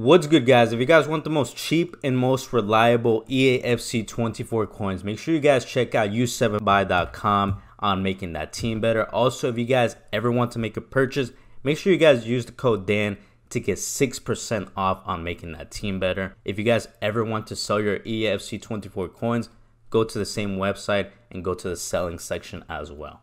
What's good guys? If you guys want the most cheap and most reliable EAFC 24 coins, make sure you guys check out u7buy.com on making that team better. Also, if you guys ever want to make a purchase, make sure you guys use the code DAN to get 6% off on making that team better. If you guys ever want to sell your EAFC 24 coins, go to the same website and go to the selling section as well.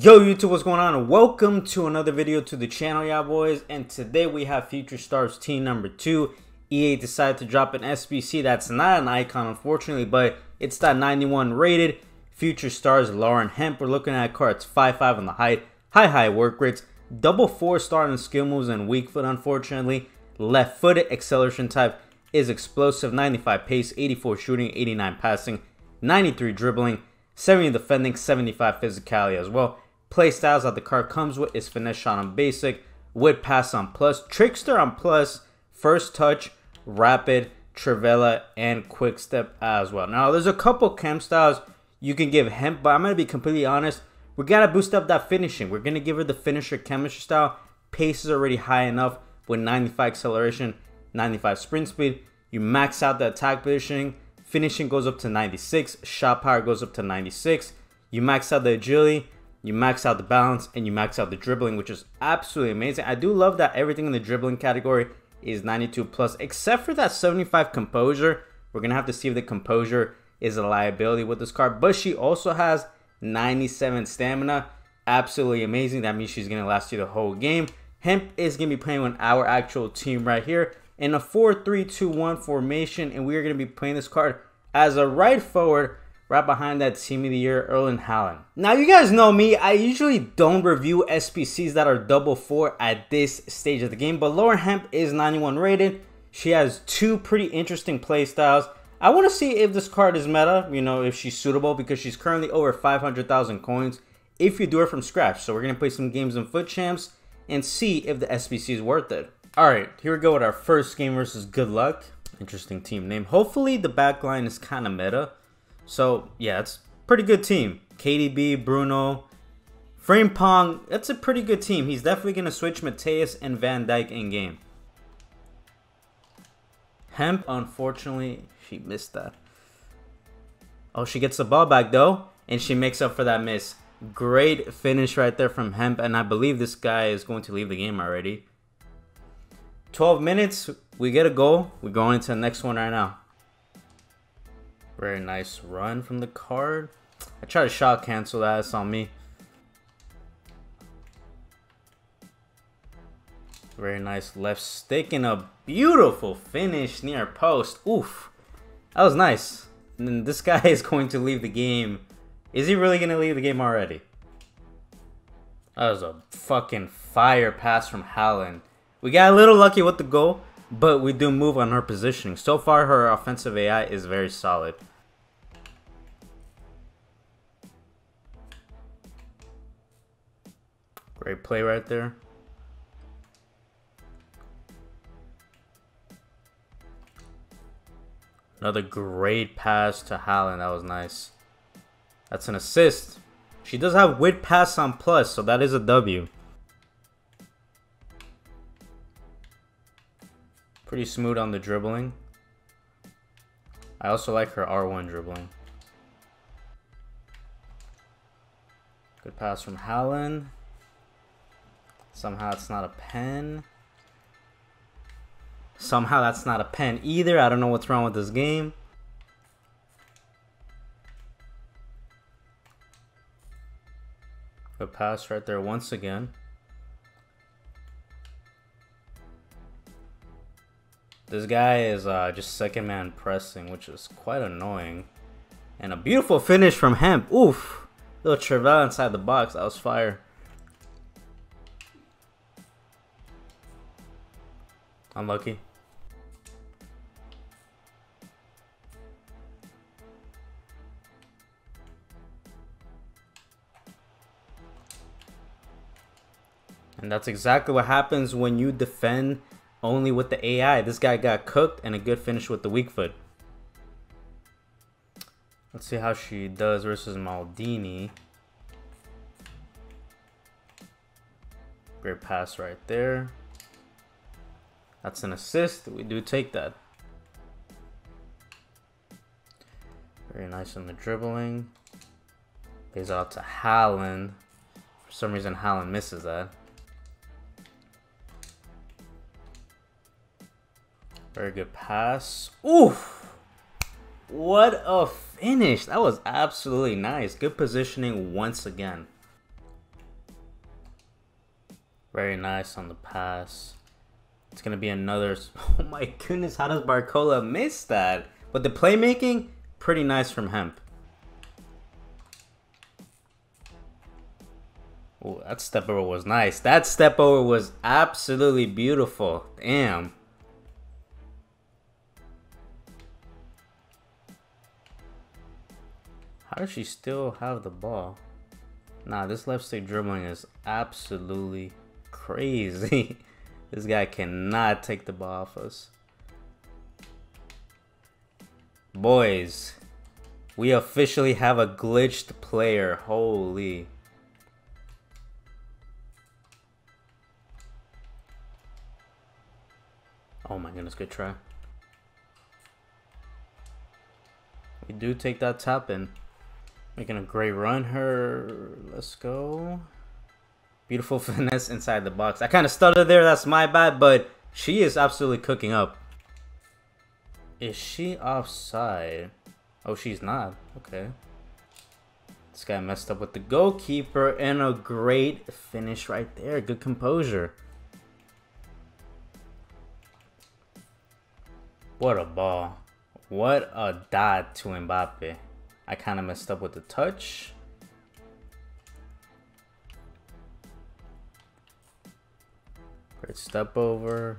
Yo YouTube, what's going on? Welcome to another video to the channel, y'all boys. And today we have Future Stars team number two. EA decided to drop an SBC that's not an icon, unfortunately, but it's that 91 rated. Future Stars Lauren Hemp. We're looking at cards 5'5 on the height, high high work rates, double four star in skill moves and weak foot, unfortunately. Left footed acceleration type is explosive, 95 pace, 84 shooting, 89 passing, 93 dribbling, 70 defending, 75 physicality as well. Play styles that the card comes with is Finesse Shot on Basic, Whip Pass on Plus, Trickster on Plus, First Touch, Rapid, Trivela, and Quick Step as well. Now, there's a couple chem styles you can give Hemp, but I'm going to be completely honest. We got to boost up that finishing. We're going to give her the finisher chemistry style. Pace is already high enough with 95 acceleration, 95 sprint speed. You max out the attack positioning. Finishing goes up to 96. Shot power goes up to 96. You max out the agility you max out the balance, and you max out the dribbling, which is absolutely amazing. I do love that everything in the dribbling category is 92 plus, except for that 75 composure. We're to have to see if the composure is a liability with this card. But she also has 97 stamina. Absolutely amazing. That means she's to last you the whole game. Hemp is to be playing with our actual team right here in a 4-3-2-1 formation. And we are to be playing this card as a right forward right behind that team of the year, Erling Haaland. Now, you guys know me, I usually don't review SBCs that are double four at this stage of the game, but Lauren Hemp is 91 rated. She has two pretty interesting play styles. I want to see if this card is meta, you know, if she's suitable, because she's currently over 500,000 coins if you do it from scratch. So we're going to play some games in FUT Champs and see if the SBC is worth it. Alright, here we go with our first game versus Good Luck. Interesting team name. Hopefully the backline is kind of meta. So yeah, it's pretty good team. KDB, Bruno, Frimpong. That's a pretty good team. He's definitely gonna switch Matthäus and Van Dijk in game. Hemp, unfortunately, she missed that. Oh, she gets the ball back though, and she makes up for that miss. Great finish right there from Hemp, and I believe this guy is going to leave the game already. 12 minutes, we get a goal. We're going into the next one right now. Very nice run from the card. I tried to shot cancel that. It's on me. Very nice left stick and a beautiful finish near post. Oof. That was nice. And then this guy is going to leave the game. Is he really going to leave the game already? That was a fucking fire pass from Haaland. We got a little lucky with the goal, but we do move on her positioning. So far, her offensive AI is very solid. Great play right there. Another great pass to Haaland. That was nice. That's an assist. She does have whip pass on plus, so that is a W. Pretty smooth on the dribbling. I also like her R1 dribbling. Good pass from Haaland. Somehow it's not a pen. Somehow that's not a pen either. I don't know what's wrong with this game. A pass right there once again. This guy is uh, just second man pressing, which is quite annoying. And a beautiful finish from Hemp. Oof. Little Trivela inside the box. That was fire. Unlucky. And that's exactly what happens when you defend only with the AI. This guy got cooked and a good finish with the weak foot. Let's see how she does versus Maldini. Great pass right there. That's an assist. We do take that. Very nice on the dribbling. Plays out to Haaland. For some reason, Haaland misses that. Very good pass. Oof! What a finish. That was absolutely nice. Good positioning once again. Very nice on the pass. It's going to be another... Oh my goodness, how does Barcola miss that? But the playmaking, pretty nice from Hemp. Oh, that step over was nice. That step over was absolutely beautiful. Damn. How does she still have the ball? Nah, this left stick dribbling is absolutely crazy. this guy cannot take the ball off us. Boys, we officially have a glitched player. Holy. Oh my goodness, good try. We do take that tap in. Making a great run her. Let's go. Beautiful finesse inside the box. I kind of stuttered there. That's my bad. But she is absolutely cooking up. Is she offside? Oh, she's not. Okay. This guy messed up with the goalkeeper. And a great finish right there. Good composure. What a ball. What a dot to Mbappe. I kind of messed up with the touch. Great step over.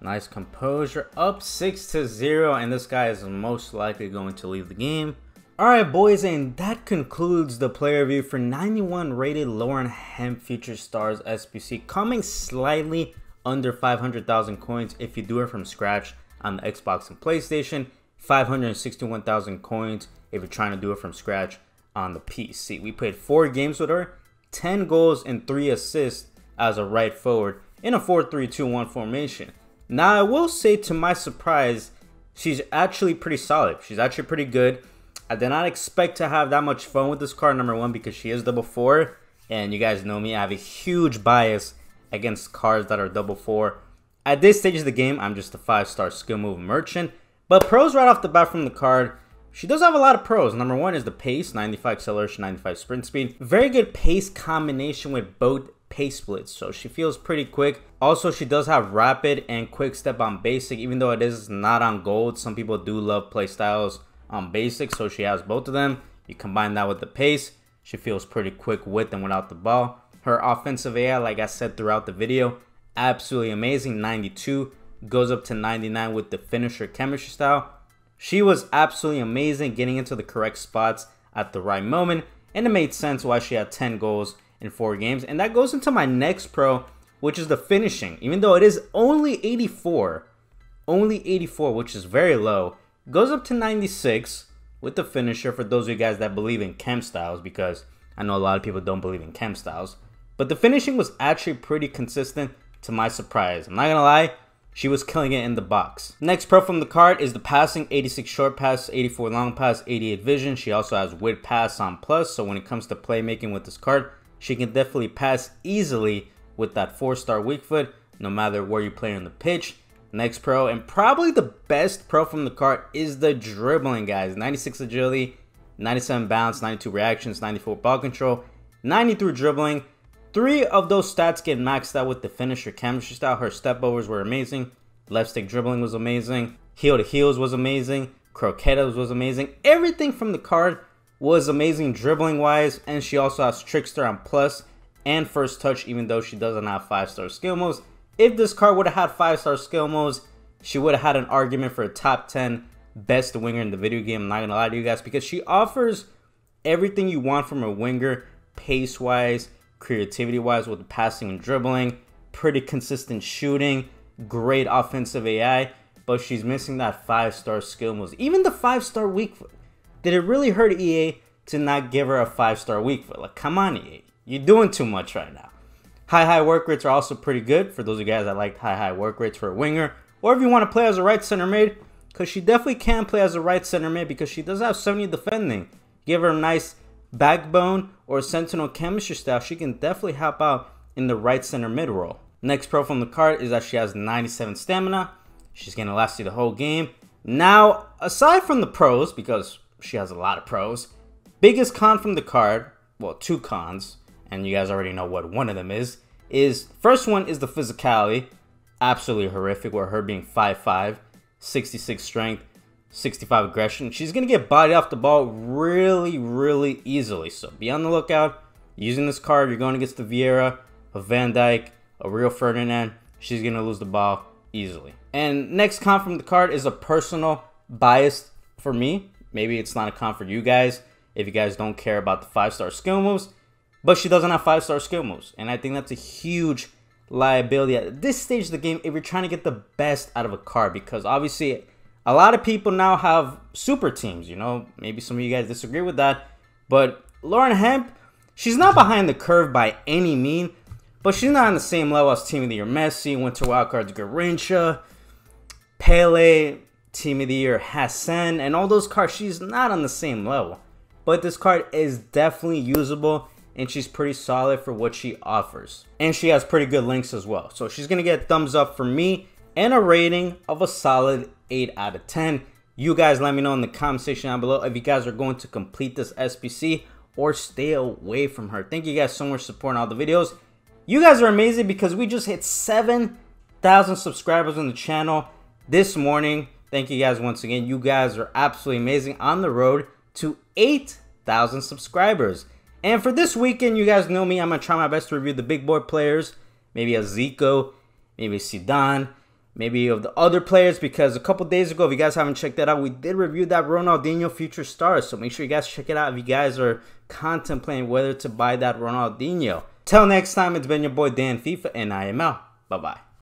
Nice composure. Up 6 to 0, and this guy is most likely going to leave the game. Alright boys, and that concludes the player review for 91 rated Lauren Hemp Future Stars SBC, coming slightly under 500,000 coins if you do it from scratch on the Xbox and PlayStation, 561,000 coins if you're trying to do it from scratch on the PC. We played four games with her, 10 goals and 3 assists as a right forward in a 4-3-2-1 formation. Now, I will say to my surprise, she's actually pretty solid. She's actually pretty good. I did not expect to have that much fun with this card, number one, because she is double four. And you guys know me, I have a huge bias against cards that are double four. At this stage of the game, I'm just a five-star skill move merchant. But pros right off the bat from the card, she does have a lot of pros. Number one is the pace, 95 acceleration, 95 sprint speed. Very good pace combination with both pace splits, so she feels pretty quick. Also, she does have rapid and quick step on basic, even though it is not on gold. Some people do love play styles on basic, so she has both of them. You combine that with the pace, she feels pretty quick with and without the ball. Her offensive AI, like I said throughout the video, absolutely amazing, 92. Goes up to 99 with the finisher chemistry style. She was absolutely amazing getting into the correct spots at the right moment, and it made sense why she had 10 goals in four games. And that goes into my next pro, which is the finishing. Even though it is only 84, only 84, which is very low, goes up to 96 with the finisher for those of you guys that believe in chem styles, because I know a lot of people don't believe in chem styles. But the finishing was actually pretty consistent to my surprise. I'm not gonna lie, she was killing it in the box. Next pro from the card is the passing, 86 short pass, 84 long pass, 88 vision. She also has whip pass on plus, so when it comes to playmaking with this card, she can definitely pass easily with that 4-star weak foot, no matter where you play on the pitch. Next pro, and probably the best pro from the card is the dribbling, guys. 96 agility, 97 bounce, 92 reactions, 94 ball control, 93 dribbling, Three of those stats get maxed out with the finisher chemistry style. Her step overs were amazing. Left stick dribbling was amazing. Heel to heels was amazing. Croquetas was amazing. Everything from the card was amazing dribbling wise. And she also has Trickster on plus and first touch, even though she doesn't have five star skill moves. If this card would have had five star skill moves, she would have had an argument for a top 10 best winger in the video game. I'm not gonna lie to you guys because she offers everything you want from a winger pace wise creativity wise with passing and dribbling, pretty consistent shooting, great offensive AI, but she's missing that five star skill moves. Even the five star weak foot. Did it really hurt EA to not give her a five star weak foot? Like, come on, EA. You're doing too much right now. High high work rates are also pretty good for those of you guys that like high high work rates for a winger. Or if you want to play as a right center mid, because she definitely can play as a right center mid because she does have 70 defending. Give her a nice backbone or sentinel chemistry style, she can definitely help out in the right center mid role. Next pro from the card is that she has 97 stamina. She's going to last you the whole game. Now, aside from the pros, because she has a lot of pros, biggest con from the card, well, two cons, and you guys already know what one of them is, is first one is the physicality. Absolutely horrific, where her being 5'5, 66 strength, 65 aggression. She's going to get bodied off the ball really, really easily. So be on the lookout. Using this card, you're going against the Vieira, a Van Dijk, a Rio Ferdinand. She's going to lose the ball easily. And next comp from the card is a personal bias for me. Maybe it's not a comp for you guys if you guys don't care about the five-star skill moves. But she doesn't have five-star skill moves. And I think that's a huge liability at this stage of the game if you're trying to get the best out of a card. Because obviously a lot of people now have super teams, you know. Maybe some of you guys disagree with that. But Lauren Hemp, she's not behind the curve by any mean, but she's not on the same level as Team of the Year Messi, Winter Wildcards Garrincha, Pele, Team of the Year Hassan, and all those cards. She's not on the same level. But this card is definitely usable and she's pretty solid for what she offers. And she has pretty good links as well. So she's going to get thumbs up for me and a rating of a solid 8 out of 10. You guys let me know in the comment section down below if you guys are going to complete this SBC or stay away from her. Thank you guys so much for supporting all the videos. You guys are amazing because we just hit 7,000 subscribers on the channel this morning. Thank you guys once again. You guys are absolutely amazing on the road to 8,000 subscribers. And for this weekend, you guys know me. I'm going to try my best to review the big board players. Maybe a Zico, maybe Zidane, maybe of the other players because a couple days ago, if you guys haven't checked that out, we did review that Ronaldinho future stars. So make sure you guys check it out if you guys are contemplating whether to buy that Ronaldinho. Till next time, it's been your boy Dan FIFA, and I am out. Bye bye.